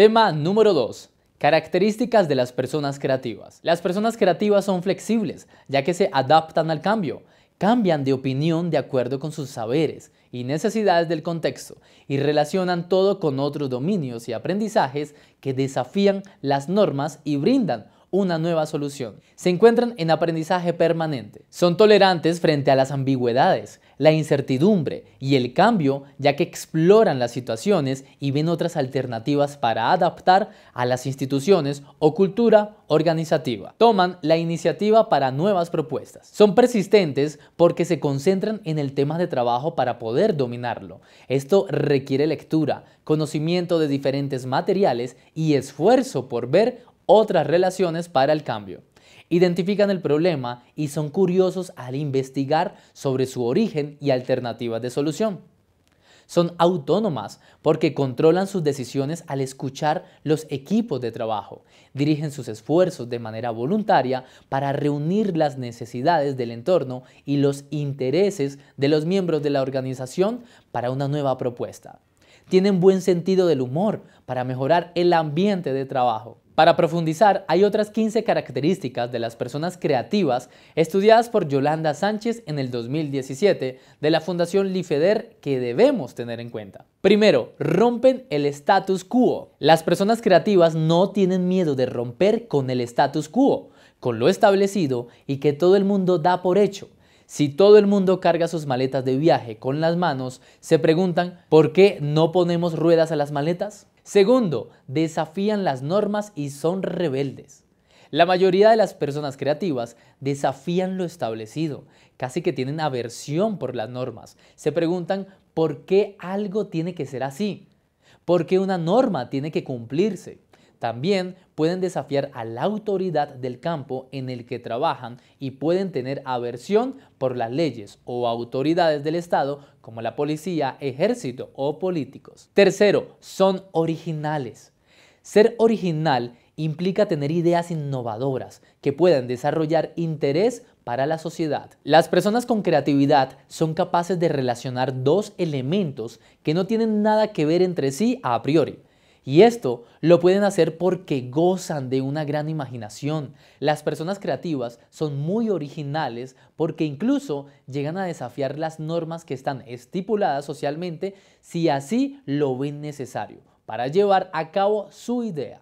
Tema número 2. Características de las personas creativas. Las personas creativas son flexibles, ya que se adaptan al cambio, cambian de opinión de acuerdo con sus saberes y necesidades del contexto y relacionan todo con otros dominios y aprendizajes que desafían las normas y brindan una nueva solución. Se encuentran en aprendizaje permanente. Son tolerantes frente a las ambigüedades, la incertidumbre y el cambio, ya que exploran las situaciones y ven otras alternativas para adaptar a las instituciones o cultura organizativa. Toman la iniciativa para nuevas propuestas. Son persistentes porque se concentran en el tema de trabajo para poder dominarlo. Esto requiere lectura, conocimiento de diferentes materiales y esfuerzo por ver otras relaciones para el cambio. Identifican el problema y son curiosos al investigar sobre su origen y alternativas de solución. Son autónomas porque controlan sus decisiones al escuchar los equipos de trabajo. Dirigen sus esfuerzos de manera voluntaria para reunir las necesidades del entorno y los intereses de los miembros de la organización para una nueva propuesta. Tienen buen sentido del humor para mejorar el ambiente de trabajo. Para profundizar, hay otras 15 características de las personas creativas estudiadas por Yolanda Sánchez en el 2017 de la Fundación Lifeder que debemos tener en cuenta. Primero, rompen el status quo. Las personas creativas no tienen miedo de romper con el status quo, con lo establecido y que todo el mundo da por hecho. Si todo el mundo carga sus maletas de viaje con las manos, se preguntan, ¿por qué no ponemos ruedas a las maletas? Segundo, desafían las normas y son rebeldes. La mayoría de las personas creativas desafían lo establecido, casi que tienen aversión por las normas. Se preguntan por qué algo tiene que ser así, por qué una norma tiene que cumplirse. También pueden desafiar a la autoridad del campo en el que trabajan y pueden tener aversión por las leyes o autoridades del Estado como la policía, ejército o políticos. Tercero, son originales. Ser original implica tener ideas innovadoras que puedan desarrollar interés para la sociedad. Las personas con creatividad son capaces de relacionar dos elementos que no tienen nada que ver entre sí a priori y esto lo pueden hacer porque gozan de una gran imaginación. Las personas creativas son muy originales porque incluso llegan a desafiar las normas que están estipuladas socialmente si así lo ven necesario para llevar a cabo su idea.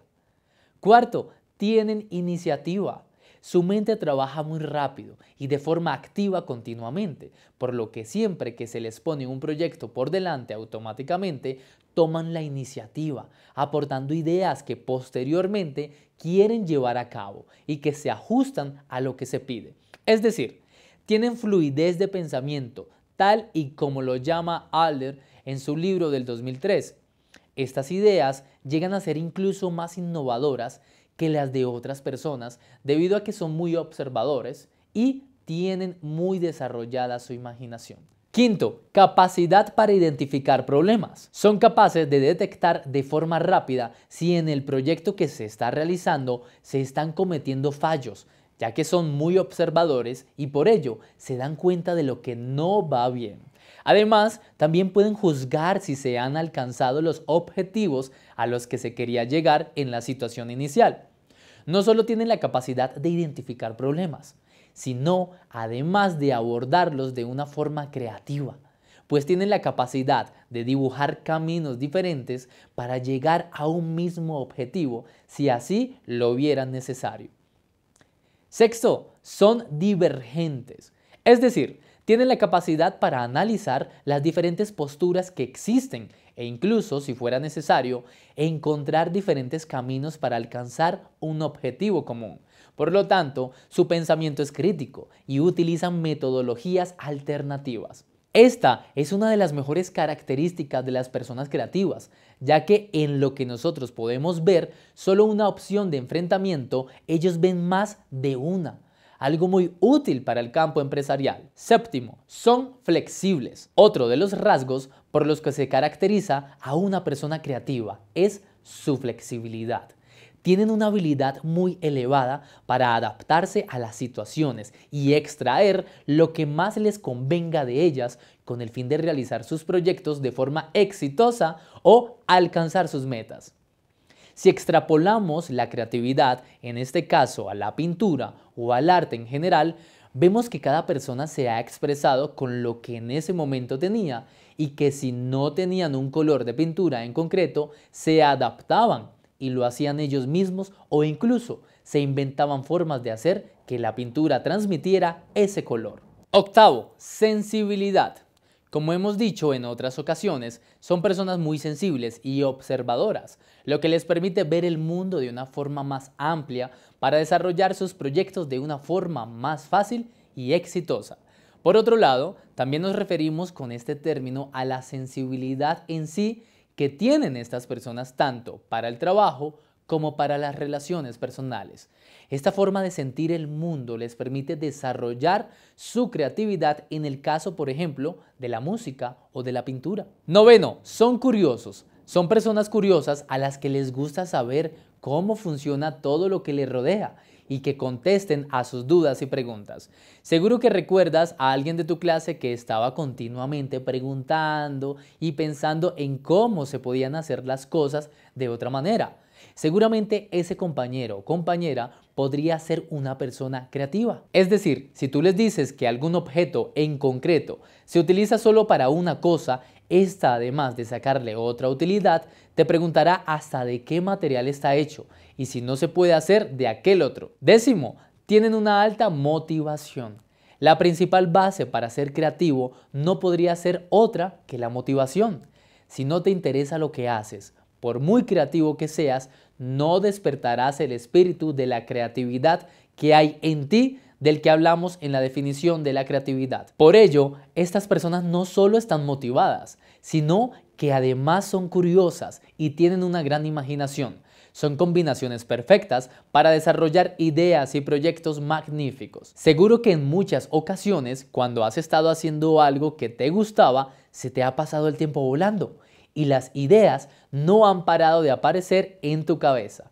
Cuarto, tienen iniciativa. Su mente trabaja muy rápido y de forma activa continuamente, por lo que siempre que se les pone un proyecto por delante automáticamente, toman la iniciativa, aportando ideas que posteriormente quieren llevar a cabo y que se ajustan a lo que se pide. Es decir, tienen fluidez de pensamiento, tal y como lo llama Alder en su libro del 2003. Estas ideas llegan a ser incluso más innovadoras que las de otras personas debido a que son muy observadores y tienen muy desarrollada su imaginación. Quinto, capacidad para identificar problemas. Son capaces de detectar de forma rápida si en el proyecto que se está realizando se están cometiendo fallos, ya que son muy observadores y por ello se dan cuenta de lo que no va bien. Además, también pueden juzgar si se han alcanzado los objetivos a los que se quería llegar en la situación inicial no solo tienen la capacidad de identificar problemas, sino además de abordarlos de una forma creativa, pues tienen la capacidad de dibujar caminos diferentes para llegar a un mismo objetivo si así lo vieran necesario. Sexto, son divergentes, es decir, tienen la capacidad para analizar las diferentes posturas que existen e incluso, si fuera necesario, encontrar diferentes caminos para alcanzar un objetivo común. Por lo tanto, su pensamiento es crítico y utilizan metodologías alternativas. Esta es una de las mejores características de las personas creativas, ya que en lo que nosotros podemos ver solo una opción de enfrentamiento, ellos ven más de una algo muy útil para el campo empresarial. Séptimo, son flexibles. Otro de los rasgos por los que se caracteriza a una persona creativa es su flexibilidad. Tienen una habilidad muy elevada para adaptarse a las situaciones y extraer lo que más les convenga de ellas con el fin de realizar sus proyectos de forma exitosa o alcanzar sus metas. Si extrapolamos la creatividad, en este caso a la pintura o al arte en general, vemos que cada persona se ha expresado con lo que en ese momento tenía y que si no tenían un color de pintura en concreto, se adaptaban y lo hacían ellos mismos o incluso se inventaban formas de hacer que la pintura transmitiera ese color. Octavo, sensibilidad. Como hemos dicho en otras ocasiones, son personas muy sensibles y observadoras, lo que les permite ver el mundo de una forma más amplia para desarrollar sus proyectos de una forma más fácil y exitosa. Por otro lado, también nos referimos con este término a la sensibilidad en sí que tienen estas personas tanto para el trabajo como para las relaciones personales. Esta forma de sentir el mundo les permite desarrollar su creatividad en el caso, por ejemplo, de la música o de la pintura. Noveno, son curiosos. Son personas curiosas a las que les gusta saber cómo funciona todo lo que les rodea y que contesten a sus dudas y preguntas. Seguro que recuerdas a alguien de tu clase que estaba continuamente preguntando y pensando en cómo se podían hacer las cosas de otra manera. Seguramente ese compañero o compañera podría ser una persona creativa. Es decir, si tú les dices que algún objeto en concreto se utiliza solo para una cosa, esta además de sacarle otra utilidad, te preguntará hasta de qué material está hecho y si no se puede hacer de aquel otro. Décimo, tienen una alta motivación. La principal base para ser creativo no podría ser otra que la motivación. Si no te interesa lo que haces, por muy creativo que seas, no despertarás el espíritu de la creatividad que hay en ti del que hablamos en la definición de la creatividad. Por ello, estas personas no solo están motivadas, sino que además son curiosas y tienen una gran imaginación. Son combinaciones perfectas para desarrollar ideas y proyectos magníficos. Seguro que en muchas ocasiones, cuando has estado haciendo algo que te gustaba, se te ha pasado el tiempo volando y las ideas no han parado de aparecer en tu cabeza.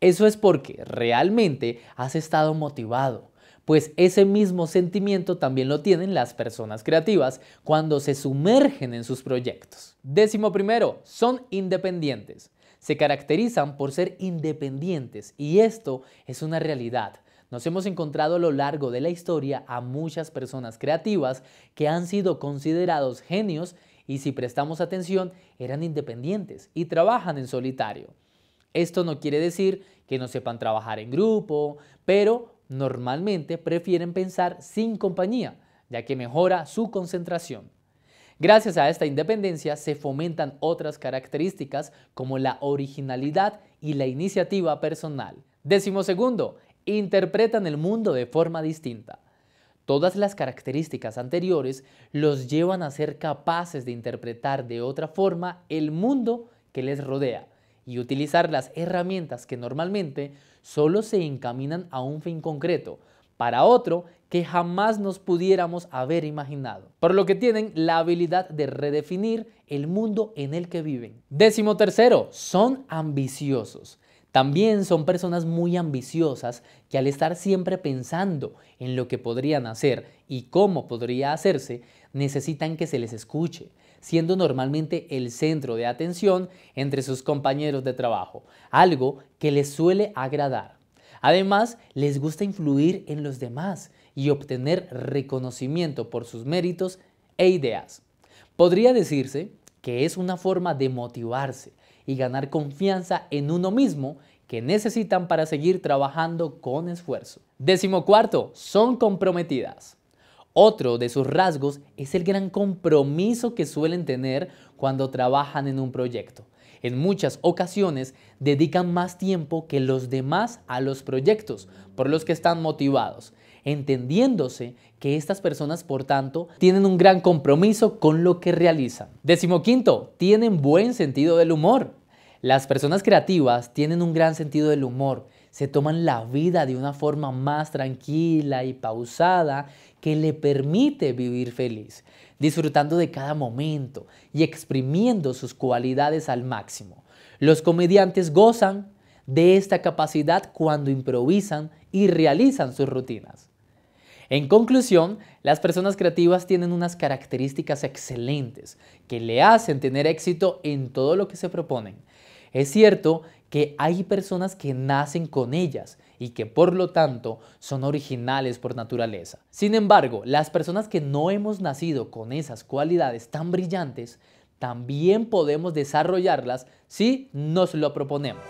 Eso es porque realmente has estado motivado, pues ese mismo sentimiento también lo tienen las personas creativas cuando se sumergen en sus proyectos. Décimo primero, son independientes. Se caracterizan por ser independientes y esto es una realidad. Nos hemos encontrado a lo largo de la historia a muchas personas creativas que han sido considerados genios y si prestamos atención eran independientes y trabajan en solitario. Esto no quiere decir que no sepan trabajar en grupo, pero normalmente prefieren pensar sin compañía, ya que mejora su concentración. Gracias a esta independencia se fomentan otras características como la originalidad y la iniciativa personal. Décimo segundo, interpretan el mundo de forma distinta. Todas las características anteriores los llevan a ser capaces de interpretar de otra forma el mundo que les rodea y utilizar las herramientas que normalmente solo se encaminan a un fin concreto, para otro que jamás nos pudiéramos haber imaginado, por lo que tienen la habilidad de redefinir el mundo en el que viven. Décimo tercero, son ambiciosos. También son personas muy ambiciosas que al estar siempre pensando en lo que podrían hacer y cómo podría hacerse, necesitan que se les escuche, siendo normalmente el centro de atención entre sus compañeros de trabajo, algo que les suele agradar. Además, les gusta influir en los demás y obtener reconocimiento por sus méritos e ideas. Podría decirse que es una forma de motivarse y ganar confianza en uno mismo que necesitan para seguir trabajando con esfuerzo. Décimo cuarto, son comprometidas. Otro de sus rasgos es el gran compromiso que suelen tener cuando trabajan en un proyecto. En muchas ocasiones dedican más tiempo que los demás a los proyectos por los que están motivados, entendiéndose que estas personas, por tanto, tienen un gran compromiso con lo que realizan. Décimo quinto, tienen buen sentido del humor. Las personas creativas tienen un gran sentido del humor, se toman la vida de una forma más tranquila y pausada que le permite vivir feliz, disfrutando de cada momento y exprimiendo sus cualidades al máximo. Los comediantes gozan de esta capacidad cuando improvisan y realizan sus rutinas. En conclusión, las personas creativas tienen unas características excelentes que le hacen tener éxito en todo lo que se proponen. Es cierto que hay personas que nacen con ellas y que por lo tanto son originales por naturaleza. Sin embargo, las personas que no hemos nacido con esas cualidades tan brillantes, también podemos desarrollarlas si nos lo proponemos.